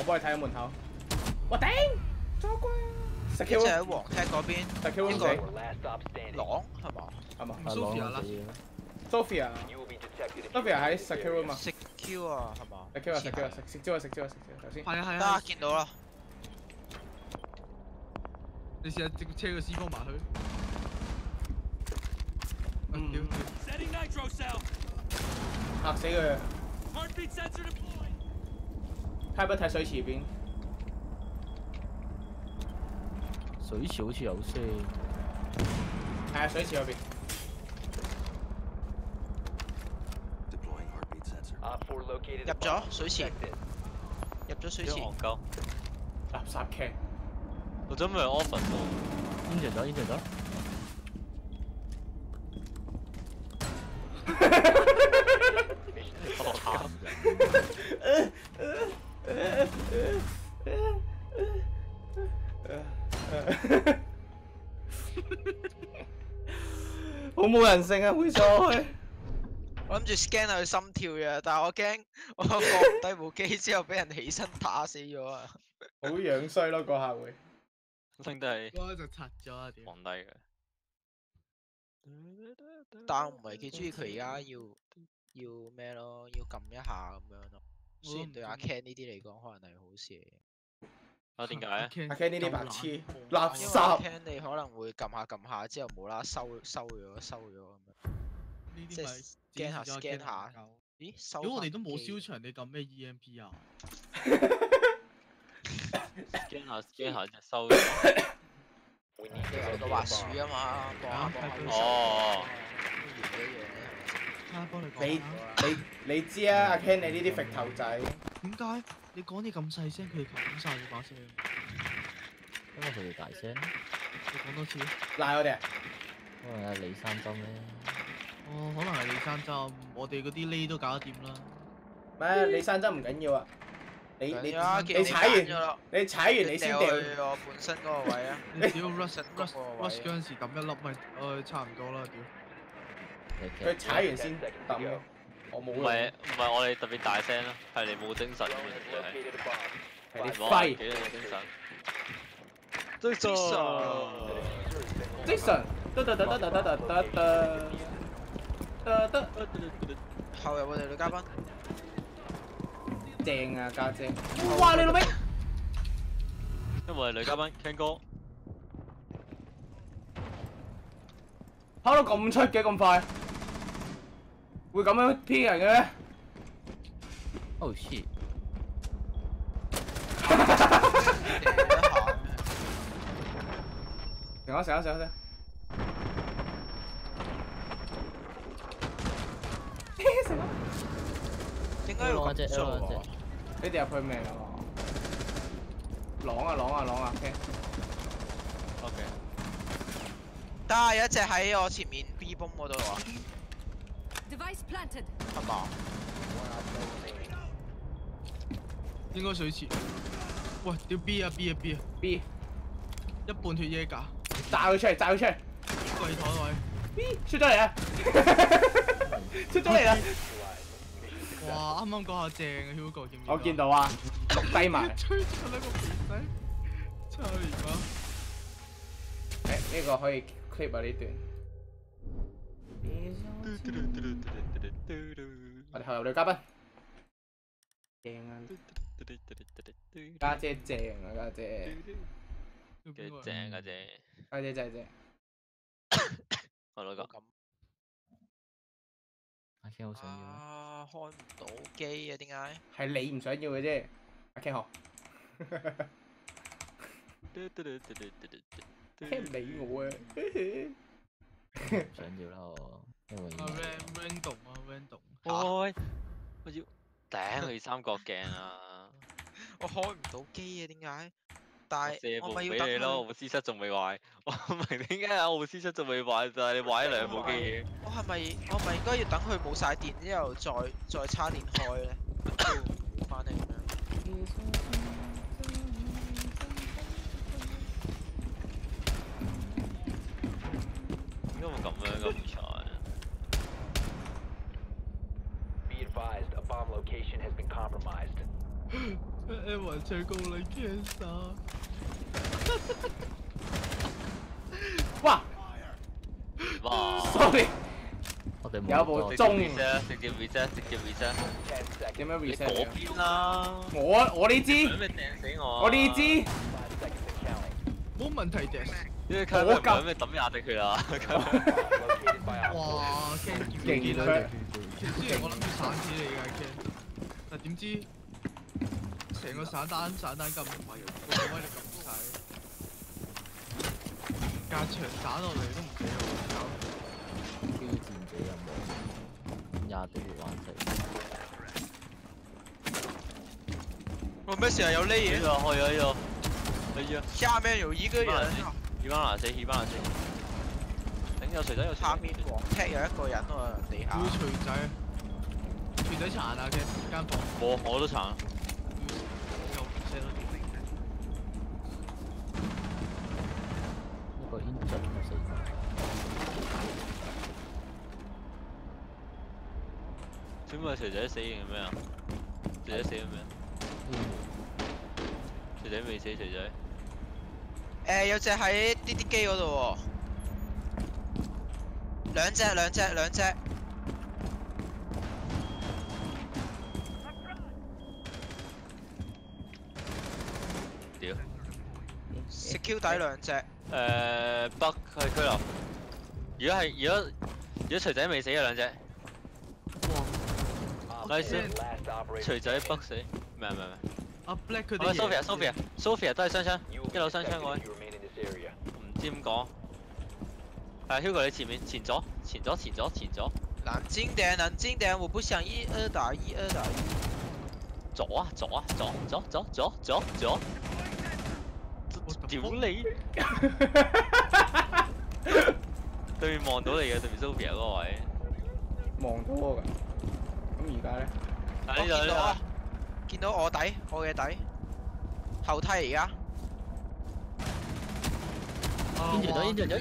我帮你睇下门口。我顶，糟糕。石 Q 喺黄车嗰边，石 Q 边个？狼系嘛？系嘛？Sophia 啦，Sophia，Sophia 喺石 Q 啊嘛？石 Q 啊，系嘛？石 Q 啊，石 Q 啊，石石招啊，石招啊，石招，先。系啊系啊。见到啦。你试下直车个司空埋去。嗯。吓死佢。开不睇水池边，水池好似有声，系啊水池后边，入咗水池，入咗水池，好憨狗，六 K，我真系 offensive，应接到。冇人性啊，會所開。我諗住 scan 下佢心跳嘅，但係我驚 我放低部機之後俾人起身打死咗啊！好樣衰咯，嗰下會。拎都係嗰就拆咗啊屌！皇低嘅。但我唔係幾中意佢而家要要咩咯，要撳一下咁樣咯。雖然對阿 Ken 呢啲嚟講可能係好事嚟嘅，啊 點解啊？阿 Ken 呢啲白痴，垃圾阿圾。Ken 你可能會撳下撳下之後冇啦收收咗收咗咁樣。呢即係啲咪 scan 下 scan 下咦收如果我哋都冇機燒場，你撳咩 EMP 啊？scan 下 scan 下就收。We need to 你有個滑鼠.啊嘛，望下望下佢哦一樣嘅啊，幫你你。你你知啊，阿 Ken 你呢啲肥頭仔，點解你講嘢咁細聲，佢哋冚晒你把聲？因為佢哋大聲，你講多次。賴我哋啊！因為阿李山針咧，哦，可能係你山針，我哋嗰啲呢都搞得掂啦。咩？你山針唔緊要啊！你你緊要啊！你見踩完咗啦，你踩完你先掉。掉去我本身嗰個位啊！你只要 rush 實 rush 嗰個位 rush 嗰陣時抌一粒咪，誒差唔多啦屌。其佢踩完 Ten 先 seconds 抌 to 咯 go.。我冇唔係唔係我哋特別大聲咯，係你冇精神係。幾有精神。對精神精神，得得得得得得得得得得得，後入我哋女嘉賓，正啊家姐！哇你老味！因為女嘉賓 Ken 哥，跑到咁出嘅咁快，會咁樣 P 人嘅咩？Oh shit！停下，停下，停下，停下。食啦！點解要咁做攞隻啊？你哋入去未啊？啷啊啷啊啷啊！OK，OK，得啊，有一隻喺我前面 B 泵嗰度啊，Device planted. 係嘛？應該水池。喂，屌 B 啊 B 啊 B 啊！B 一半血椰架，炸佢出嚟，炸佢出嚟櫃台位。！B 出咗嚟啊！出咗嚟啦！哇！啱啱嗰下正啊，Hugo 見唔見我見到啊，錄低埋。吹出一個鼻仔，差年啊！誒呢個可以 clip 啊呢段。Bật hở được các bạn Chèn Gà chè chèn gà chè Cái chè gà chè Gà chè chè chè Hồi lại gặp Ai Ken 好想要啊！開唔到機啊？點解？係你唔想要嘅啫，阿 Ken 學。Ken 理我啊！唔想要啦我。Random 啊 random。開，我要頂佢三角鏡啊！我開唔到機啊？點解？但係借部我咪要等俾你咯，我 C 七仲未壞，我唔明點解我部 C 七仲未壞，就係你壞咗兩部機嘢。我係咪我係咪應該要等佢冇晒電之後再再叉電開咧？翻嚟咁樣。點解會咁樣咁慘？Be 成功了，天杀！哇！哇！Sorry。我哋冇。中。直接 reset，直接 reset。点样 reset？你嗰边啦。我我呢支。死我。我呢支。冇问题嘅。因为佢系咪抌压力佢啊？哇！惊见啦。其实我谂住散纸嚟噶，惊。但点知？成個散單散單咁個威力咁細，架場打落嚟都唔死我，挑戰者任務，廿地會玩死。我咩時候有呢呢嘢？個開咗呢個，哎呀！下面有一個人，二班拿死，二班拿死。頂有錘仔有下面黃踢有一個人喎，地下要。錘仔，錘仔殘啊嘅間房，我我都殘。又唔射到點？一個 engine 都死咗。點解錘仔死定係咩啊？錘仔死咗咩？錘仔未死，錘仔。誒有隻喺滴滴機嗰度喎，兩隻兩隻兩隻，屌！食 Q 底兩隻，诶，box 去拘留。如果系，如果如果锤仔未死嘅两只，咪先。锤仔 box 死，唔系唔系唔系。喂，Sophia，Sophia，Sophia 都系双枪，一楼双枪我。唔知点讲。系 Hugo，你前面前左前左前左前左。冷静点，冷静点，我不想一二打一二打一。左啊左啊左左左左左左。屌你！对面望到你嘅對面 Sophia 嗰位。望到我㗎。咁而家咧？啊我呢度呢見到啊，見到我底，我嘅底，後梯而家。啊 engine 咗哇，engine 咗